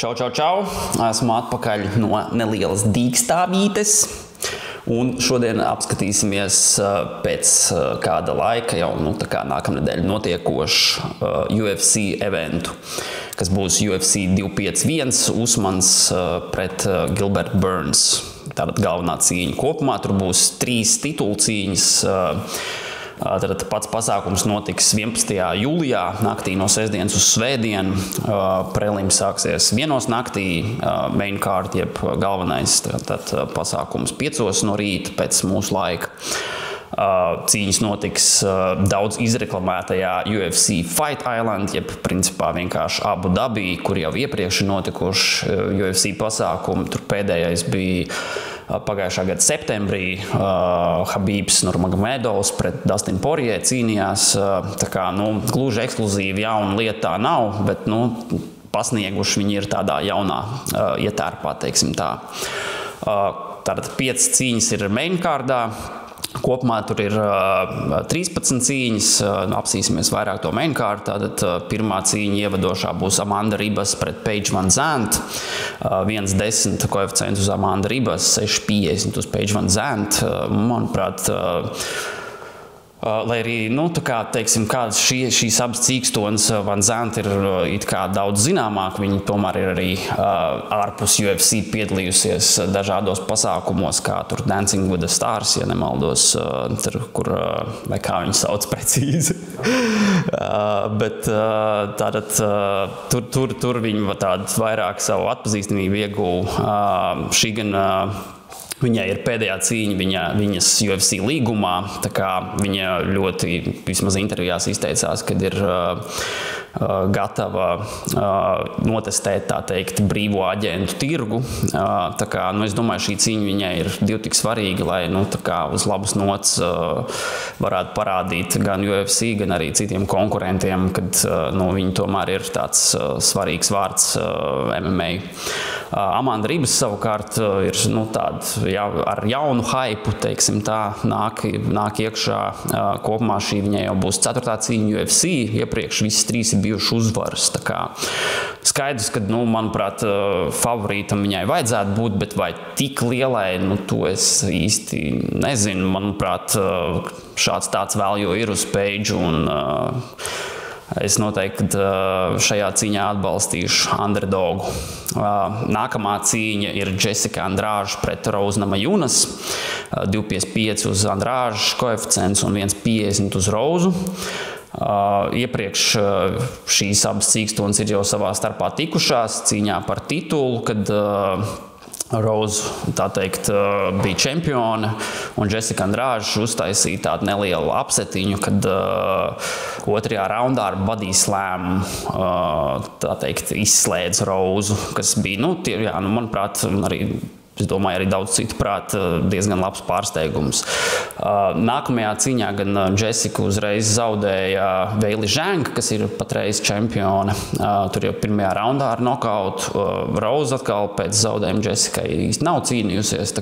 Čau, čau, čau! Esmu atpakaļ no nelielas dīkstāvītes. Un šodien apskatīsimies uh, pēc uh, kāda laika, jau nu, kā nākamnedēļ notiekošu uh, UFC eventu, kas būs UFC 251 Usmans pret Gilbertu Burns. Tātad galvenā cīņa kopumā tur būs trīs titulu cīņas. Tad pats pasākums notiks 11. jūlijā, naktī no sestdienas uz svētdienu. Prelims sāksies vienos naktī, main card, jeb galvenais tad, pasākums 5 no rīta pēc mūsu laika. Cīņas notiks daudz izreklamētajā UFC Fight Island, jeb principā vienkārši Abu Dabī, kur jau iepriekš ir notikuši UFC pasākumi. Tur pēdējais bija Pagājušā gada septembrī uh, Habibs Nurmagomedovs pret Dustinu Porie cīnījās. Uh, tā kā nu, gluži ekskluzīva jauna lieta tā nav, bet nu, pasnieguši viņi ir tādā jaunā uh, ietērpā, teiksim tā. Uh, Tātad piecas cīņas ir mainkārdā. Kopumā tur ir uh, 13 cīņas, uh, apsīsimies vairāk to mainkārtu. Tātad uh, pirmā cīņa ievadošā būs Amanda Ribas pret Paige Van Zandt. Uh, 1,10 koeficients uz Amanda Ribas, 6,50 uz Paige Van Zandt. Uh, manuprāt, lai arī nu, kā, teiksim, šī, šīs abas cīkstonas, uh, Van Zanta ir uh, daudz zināmāka, viņa tomēr ir arī uh, ārpus UFC piedalījusies dažādos pasākumos, kā tur Dancing with the Stars, ja nemaldos, uh, tur, kur, uh, vai kā viņi sauc precīzi. uh, bet uh, tātad, uh, tur, tur, tur viņi tādu vairāk savu atpazīstamību ieguva. Uh, šī gan uh, Viņai ir pēdējā cīņa viņa, viņas UFC līgumā. Viņa ļoti, vismaz intervijās, izteicās, ka ir uh, Uh, gatava uh, notestēt teikt, brīvo aģentu tirgu. Uh, kā, nu, es domāju, šī cīņa viņai ir divi tik svarīga, lai nu, kā, uz labas nots varētu parādīt gan UFC, gan arī citiem konkurentiem, ka nu, viņi tomēr ir tāds svarīgs vārds MMA. Amanda Rības savukārt ir nu, tāda jā, ar jaunu hypu, teiksim tā, nāk, nāk iekšā. Kopumā šī viņai jau būs ceturtā cīņa UFC. Iepriekš visas trīs ir bijušas uzvaras. Skaidrs, ka, nu, manuprāt, favorītam viņai vajadzētu būt, bet vai tik lielai, nu, to es īsti nezinu. Manuprāt, šāds tāds vēl jo ir uz peidžu. Un, Es noteikti šajā cīņā atbalstīšu underdogu. Nākamā cīņa ir Jessica Andrāža pret Roznama Junas. 2,55 uz Andrāžas koeficients un 1,50 uz Rozu. Uh, iepriekš uh, šīs abas cīkstonas ir jau savā starpā tikušās cīņā par titulu, kad uh, Roza teikt, bija čempione, un Jessica Andrāža uztaisīja tādu nelielu apsetiņu, kad uh, otrajā raundā ar Budijas lēmumu uh, izslēdz Rozu, kas bija, nu, tie, jā, nu, manuprāt, arī Es domāju, arī daudz citu prāt, eh, diezgan labs pārsteigums. Eh, nākamajā cīņā gan eh, Jessica uzreiz zaudēja Veili Ženka, kas ir patreiz čempione. Tur jau pirmajā raundā ar nokautu. Rauza atkal pēc zaudējuma Jessica īsti nav cīnījusies.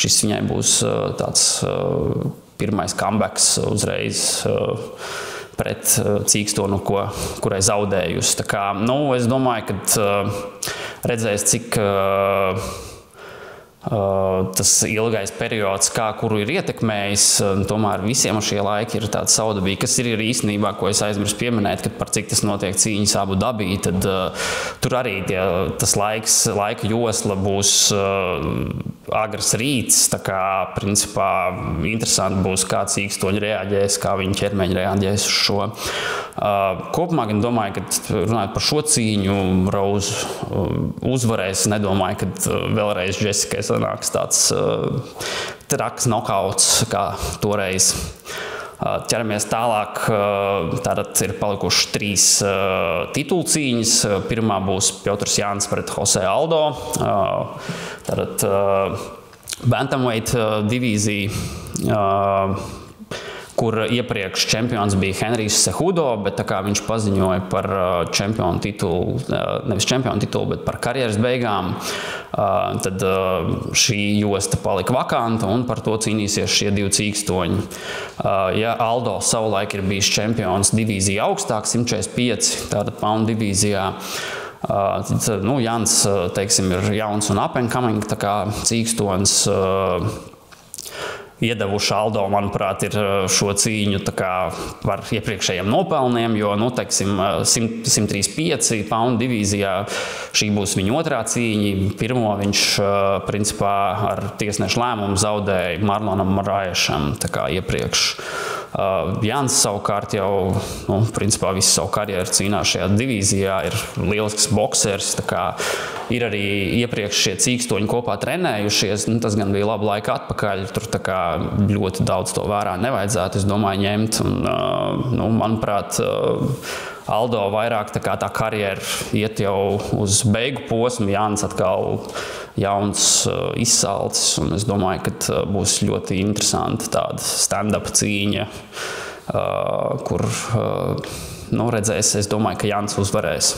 Šis viņai būs tāds pirmais comebacks uzreiz pret cīkstonu, ko, kurai zaudējusi. Kā, nu, es domāju, ka redzēs, cik tas ilgais periods, kā kuru ir ietekmējis, uh, tomēr visiem šie laiki ir tāda saudabīga, kas ir īstenībā, ko es aizmirsu pieminēt, kad par cik tas notiek cīņas abu dabī, tad uh, tur arī tie, tas laiks, laika josla būs uh, agrs rīts, tā kā, principā, interesanti būs, kā cīkstoņi reaģēs, kā viņi ķermeņi reaģēs uz šo. Uh, kopumā gan domāju, ka runājot par šo cīņu, Rauz uh, uzvarēs, nedomāju, ka vēlreiz Jessica sanāks tāds uh, traks nokauts kā toreiz. Ķeramies tālāk. Tātad ir palikušas trīs titulu cīņas. Pirmā būs Piotrs Jānis pret Jose Aldo. Tātad Bantamweight divīzija kur iepriekš čempions bija Henrijs Sehudo, bet viņš paziņoja par uh, čempionu titulu, uh, nevis čempionu titulu, bet par karjeras beigām. Uh, tad šī josta palika vakanta un par to cīnīsies šie divi cīkstoņi. Ja Aldo savulaik ir bijis čempions divīzijā augstāk, 145, tātad pound divīzijā. Uh, nu, Jans teiksim, ir jauns un tā kā cīkstons. Uh, iedevuši Aldo, manuprāt, ir uh, šo cīņu par iepriekšējiem nopelniem, jo nu, teiksim, 100, 135 poundu divīzijā šī būs viņa otrā cīņa. Pirmo viņš uh, principā ar tiesnešu lēmumu zaudēja Marlonam Marāješam iepriekš. Uh, Jānis savukārt jau nu, principā, visu savu karjeru cīnās šajā divīzijā, ir lielisks boxers. Ir arī iepriekš šie cīkstoņi kopā trenējušies. Nu, tas gan bija labi laika atpakaļ. Tur ļoti daudz to vērā nevajadzētu, es domāju, ņemt. Un, uh, nu, manuprāt, uh, Aldo vairāk tā, tā karjera iet jau uz beigu posmu, Jānis atkal jauns, uh, izsalcis. Es domāju, ka uh, būs ļoti interesanti tāda stand-up cīņa, uh, kur nu, redzēs, es domāju, ka Jānis uzvarēs.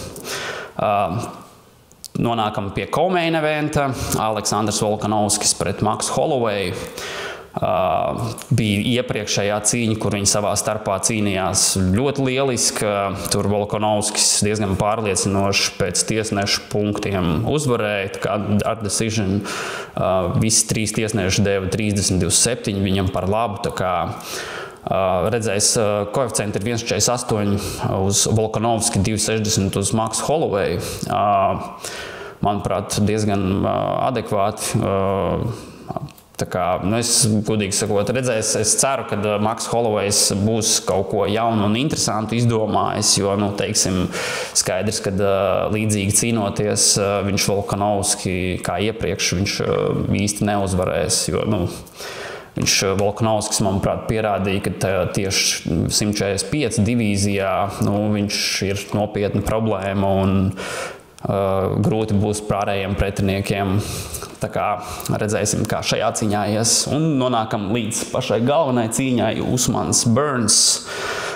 Nonākam pie komēna eventa. Aleksandrs Volkanovskis pret Maksu Holloway. Bija iepriekšējā cīņa, kur viņi savā starpā cīnījās ļoti lieliski. Tur Volkanovskis diezgan pārliecinoši pēc tiesnešu punktiem uzvarēja. Ar decision visi trīs tiesneši deva 30, 27 viņam par labu. Uh, redzējis, uh, koeficients ir 1,48 uz Volkanovski, 2,60 uz Maksu Holloway. Uh, manuprāt, diezgan adekvāti. Kā, nu es godīgi sakot, redzēs, es ceru, ka uh, Maks Holovejs būs kaut ko jaunu un interesantu izdomājis. Jo, nu, teiksim, skaidrs, ka uh, līdzīgi cīnoties, uh, viņš Volkanovski kā iepriekš, viņš īsti neuzvarēs. Jo, nu, Viņš Volkanovskis, manuprāt, pierādīja, ka tieši 145 divīzijā nu, viņš ir nopietna problēma un uh, grūti būs pārējiem pretiniekiem Tā kā redzēsim, kā šajā cīņā ies. Un nonākam līdz pašai galvenajai cīņai - Usmans Burns.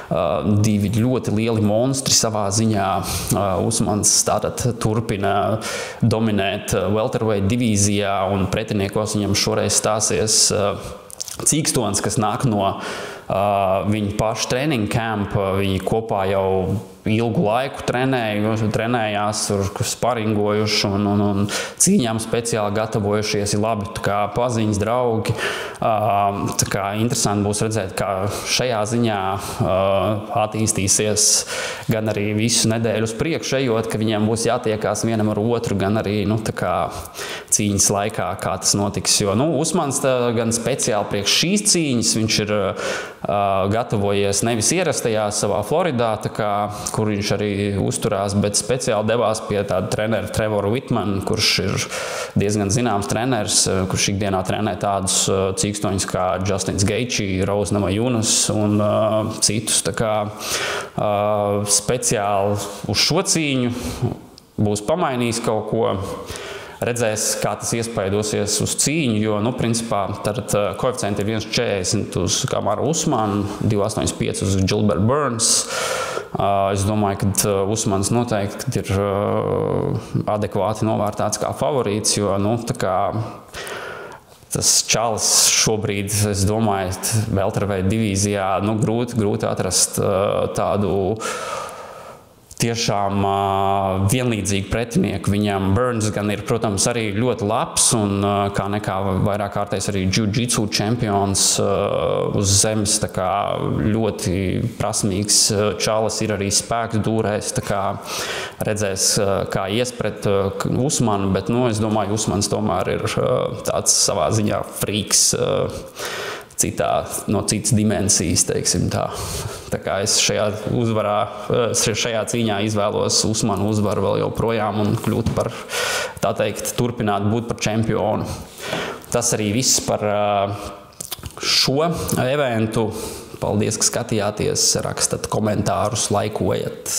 Uh, divi ļoti lieli monstri savā ziņā. Uh, Usmans tātad turpina dominēt welterweight divīzijā, un pretiniekos viņam šoreiz stāsies Cīkstons, kas nāk no viņa paša treniņa kampa. Viņi kopā jau ilgu laiku trenēju, trenējās, sparingojuši un, un, un cīņām speciāli gatavojušies. Ir labi kā paziņas, draugi. Tā kā interesanti būs redzēt, kā šajā ziņā attīstīsies gan arī visu nedēļu uz priekšu, ejot, ka viņiem būs jātiekās vienam ar otru, gan arī nu, cīņas laikā, kā tas notiks. Jo nu, Usmans gan speciāli priekš šīs cīņas viņš ir gatavojies nevis ierastajā savā Floridā, kā, kur viņš arī uzturās, bet speciāli devās pie tāda trenera Trevora Whitmana, kurš ir diezgan zināms treneris, kurš ikdienā trenē tādus cīkstoņus kā Justins Geičī, Roznama Junas un uh, citus. Tā kā uh, speciāli uz šo cīņu būs pamainījis kaut ko redzēs, kā tas iespaidosies uz cīņu. Jo, nu, principā, tad koeficienti ir 1,40 uz Kamaru Usmanu, 2,85 uz Gilbertu Burns. Es domāju, ka Usmans noteikti ir adekvāti novērtēts kā favorīts, jo nu, kā, tas čalis šobrīd, es domāju, tādā divīzijā nu, grūti, grūti atrast tādu tiešām uh, vienlīdzīgi pretinieki. Viņam Burns gan ir, protams, arī ļoti labs un uh, kā nekā vairāk kārtais arī jiu-jitsu čempions uh, uz zemes. Ļoti prasmīgs čalis ir arī spēks dūrēs. Redzēs, uh, kā ies pret uh, Usmanu, bet nu, es domāju, Usmans tomēr ir uh, tāds savā ziņā frīks. Uh, citā, no citas dimensijas. Tā. tā kā es šajā, uzvarā, šajā cīņā izvēlos Usmanu uzvaru vēl joprojām un kļūt par, tā teikt, turpināt būt par čempionu. Tas arī viss par šo eventu. Paldies, ka skatījāties, rakstat komentārus, laikojat.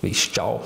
Viss čau!